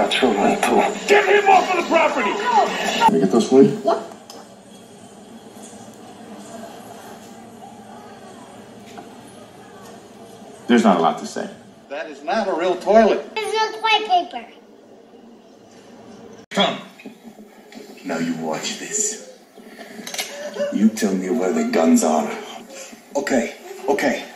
You have children too. Get him off of the property! Can we get those for you? What? There's not a lot to say. That is not a real toilet. There's no toilet paper. Come. Now you watch this. You tell me where the guns are. Okay, okay, okay.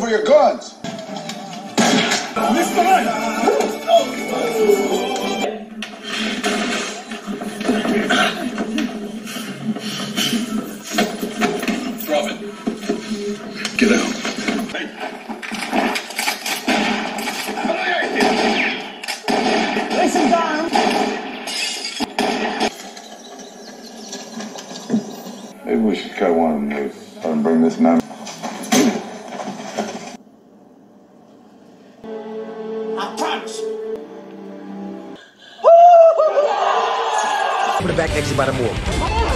For your guns. Mr. Man! It. Get out. Listen, Don! Maybe we should cut one of them loose. Let him bring this man. Promise! Put it back exit by the morgue.